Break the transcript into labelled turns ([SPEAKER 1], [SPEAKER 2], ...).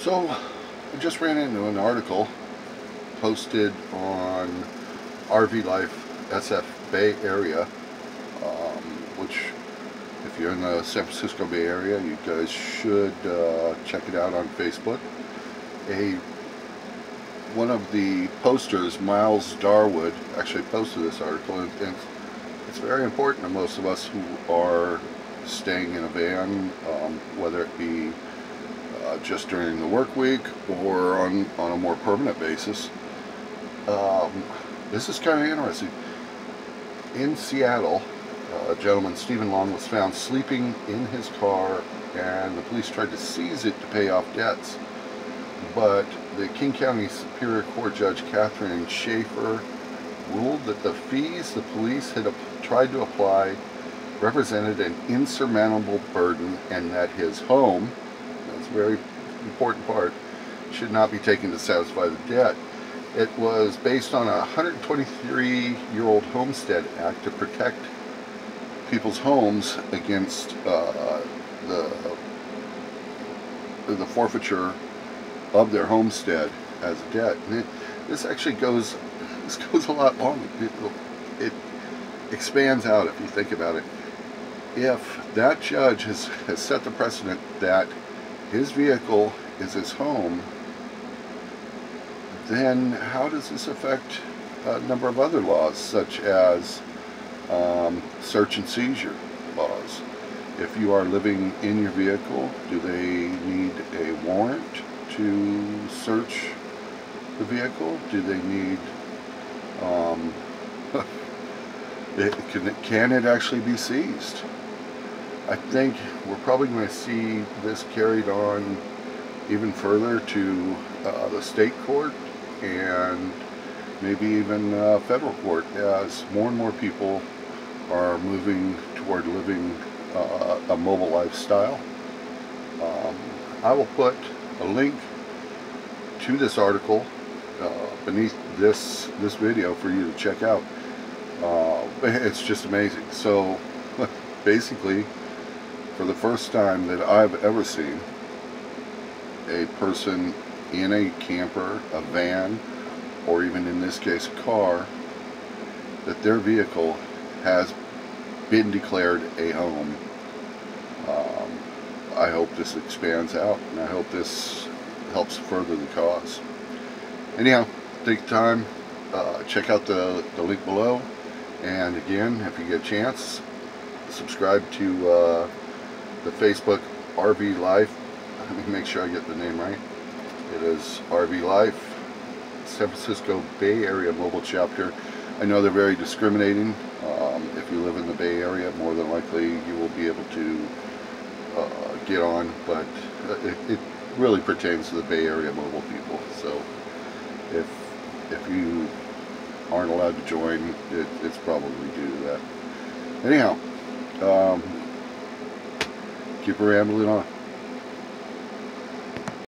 [SPEAKER 1] So, I just ran into an article posted on RV Life SF Bay Area, um, which if you're in the San Francisco Bay Area, you guys should uh, check it out on Facebook. A one of the posters, Miles Darwood, actually posted this article, and, it's very important to most of us who are staying in a van, um, whether it be uh, just during the work week or on, on a more permanent basis. Um, this is kind of interesting. In Seattle, uh, a gentleman, Steven Long, was found sleeping in his car and the police tried to seize it to pay off debts. But the King County Superior Court Judge Catherine Shaffer ruled that the fees the police had tried to apply represented an insurmountable burden and that his home, very important part, should not be taken to satisfy the debt. It was based on a 123-year-old Homestead Act to protect people's homes against uh, the the forfeiture of their homestead as a debt. It, this actually goes this goes a lot longer. It, it expands out if you think about it if that judge has, has set the precedent that his vehicle is his home, then how does this affect a number of other laws, such as um, search and seizure laws? If you are living in your vehicle, do they need a warrant to search the vehicle? Do they need um, can, can it actually be seized? I think we're probably going to see this carried on even further to uh, the state court and maybe even uh, federal court as more and more people are moving toward living uh, a mobile lifestyle. Um, I will put a link to this article uh, beneath this this video for you to check out. Uh, it's just amazing. So basically for the first time that I've ever seen a person in a camper, a van, or even in this case a car, that their vehicle has been declared a home. Um, I hope this expands out and I hope this helps further the cause. Anyhow, take time, uh, check out the, the link below, and again, if you get a chance, subscribe to uh, the Facebook RV Life. Let me make sure I get the name right. It is RV Life, San Francisco Bay Area Mobile Chapter. I know they're very discriminating. Um, if you live in the Bay Area, more than likely you will be able to uh, get on, but it, it, really pertains to the Bay Area mobile people. So if if you aren't allowed to join, it, it's probably due to that. Anyhow, um, keep rambling on.